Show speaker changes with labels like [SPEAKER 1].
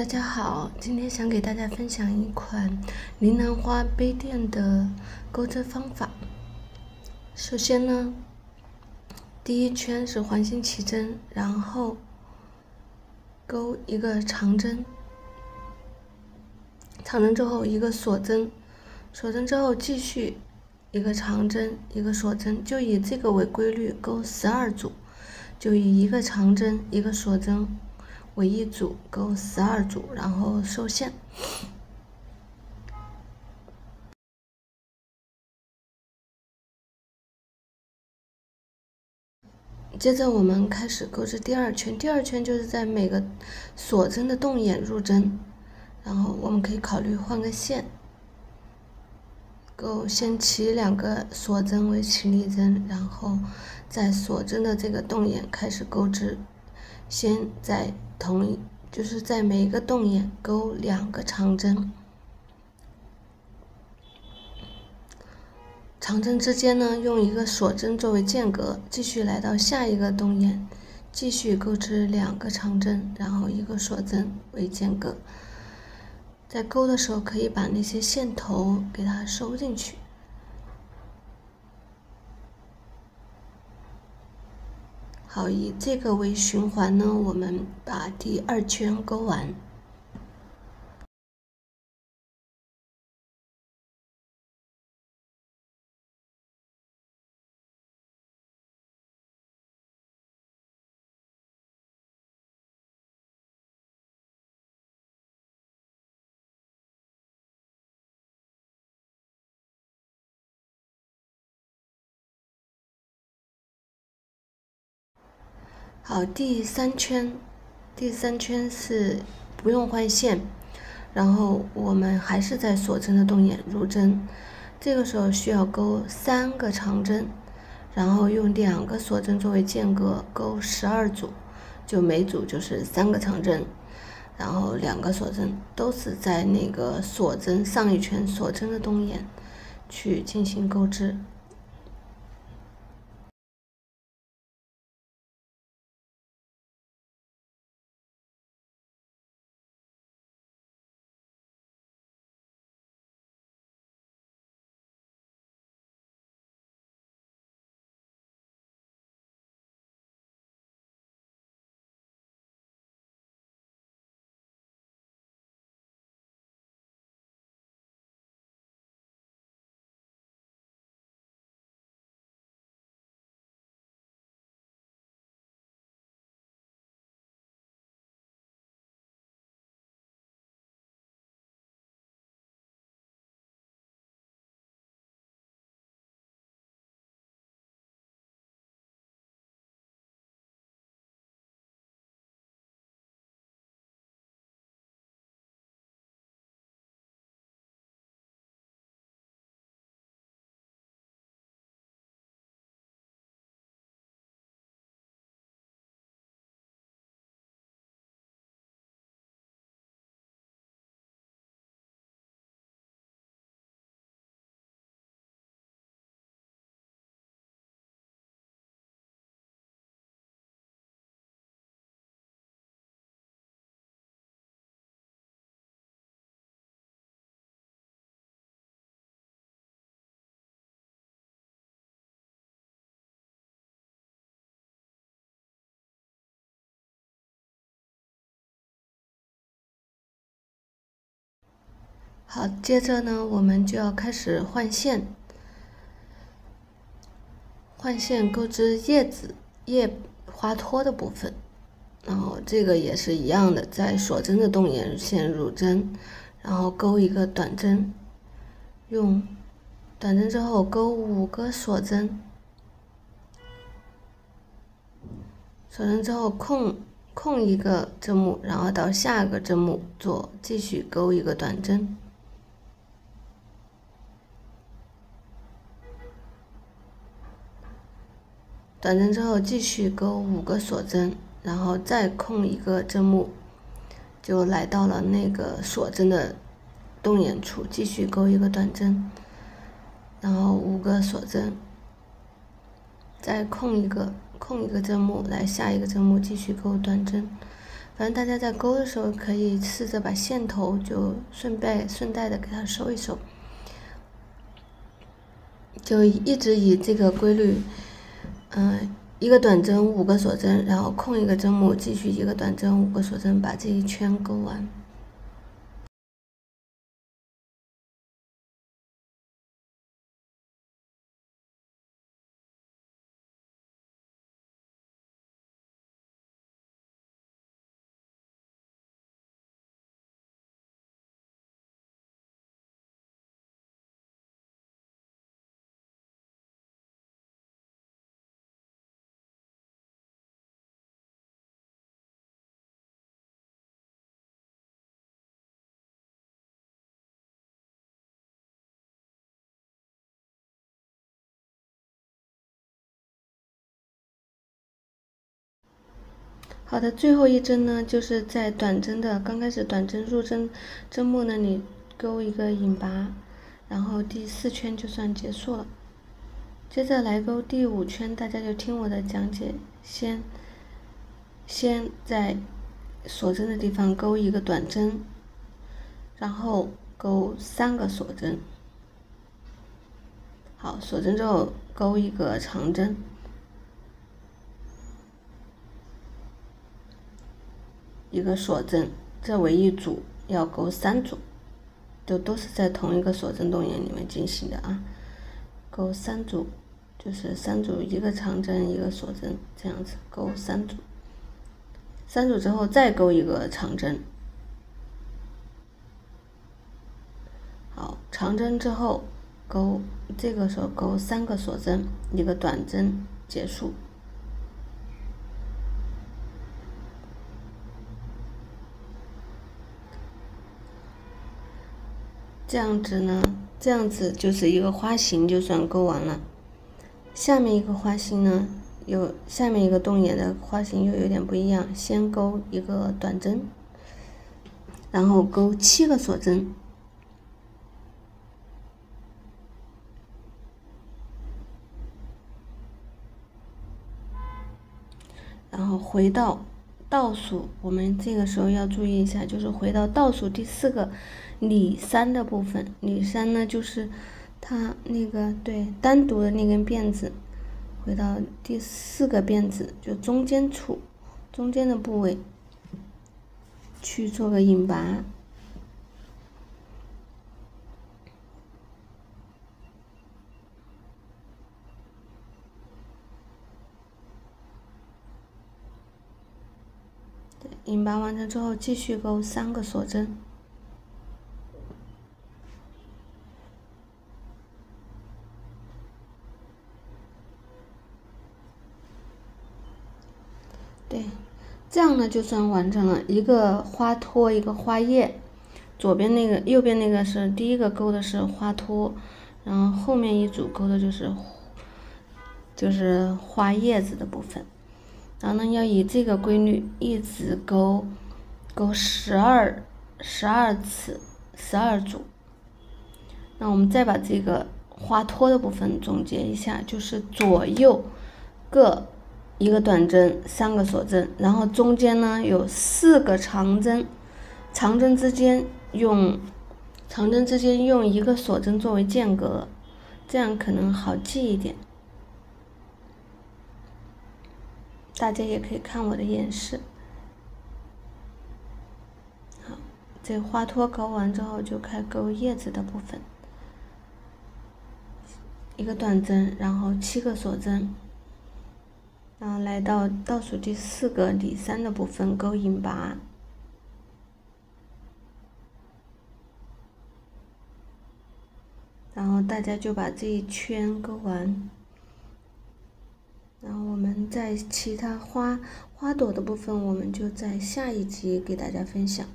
[SPEAKER 1] 大家好，今天想给大家分享一款铃兰花杯垫的钩针方法。首先呢，第一圈是环形起针，然后钩一个长针，长针之后一个锁针，锁针之后继续一个长针，一个锁针，就以这个为规律，钩十二组，就以一个长针，一个锁针。为一组，钩十二组，然后收线。接着我们开始钩织第二圈，第二圈就是在每个锁针的洞眼入针，然后我们可以考虑换个线，钩先起两个锁针为起立针，然后在锁针的这个洞眼开始钩织，先在。同一就是在每一个洞眼钩两个长针，长针之间呢用一个锁针作为间隔，继续来到下一个洞眼，继续钩织两个长针，然后一个锁针为间隔。在钩的时候可以把那些线头给它收进去。好，以这个为循环呢，我们把第二圈钩完。好，第三圈，第三圈是不用换线，然后我们还是在锁针的洞眼入针，这个时候需要钩三个长针，然后用两个锁针作为间隔，钩十二组，就每组就是三个长针，然后两个锁针，都是在那个锁针上一圈锁针的洞眼去进行钩织。好，接着呢，我们就要开始换线，换线钩织叶子叶花托的部分，然后这个也是一样的，在锁针的洞眼线入针，然后钩一个短针，用短针之后钩五个锁针，锁针之后空空一个针目，然后到下个针目做继续钩一个短针。短针之后继续钩五个锁针，然后再空一个针目，就来到了那个锁针的洞眼处，继续钩一个短针，然后五个锁针，再空一个空一个针目，来下一个针目继续钩短针，反正大家在钩的时候，可以试着把线头就顺带顺带的给它收一收，就一直以这个规律，嗯，一个短针五个锁针，然后空一个针目，继续一个短针五个锁针，把这一圈钩完。好的，最后一针呢，就是在短针的刚开始短针入针针目那里钩一个引拔，然后第四圈就算结束了。接着来钩第五圈，大家就听我的讲解，先先在锁针的地方钩一个短针，然后钩三个锁针。好，锁针之后钩一个长针。一个锁针，这为一组，要钩三组，都都是在同一个锁针动眼里面进行的啊。钩三组，就是三组一个长针一个锁针这样子钩三组，三组之后再钩一个长针。好，长针之后钩，这个时候钩三个锁针，一个短针结束。这样子呢，这样子就是一个花形，就算钩完了。下面一个花形呢，有下面一个洞眼的花形又有点不一样，先钩一个短针，然后钩七个锁针，然后回到倒数，我们这个时候要注意一下，就是回到倒数第四个。里三的部分，里三呢就是它那个对单独的那根辫子，回到第四个辫子就中间处，中间的部位去做个引拔，引拔完成之后，继续钩三个锁针。对，这样呢就算完成了一个花托，一个花叶。左边那个，右边那个是第一个钩的是花托，然后后面一组钩的就是就是花叶子的部分。然后呢，要以这个规律一直钩钩十二十二次，十二组。那我们再把这个花托的部分总结一下，就是左右各。一个短针，三个锁针，然后中间呢有四个长针，长针之间用长针之间用一个锁针作为间隔，这样可能好记一点。大家也可以看我的演示。好，这花托钩完之后，就开钩叶子的部分，一个短针，然后七个锁针。然后来到倒数第四个里三的部分钩引拔，然后大家就把这一圈钩完，在其他花花朵的部分，我们就在下一集给大家分享。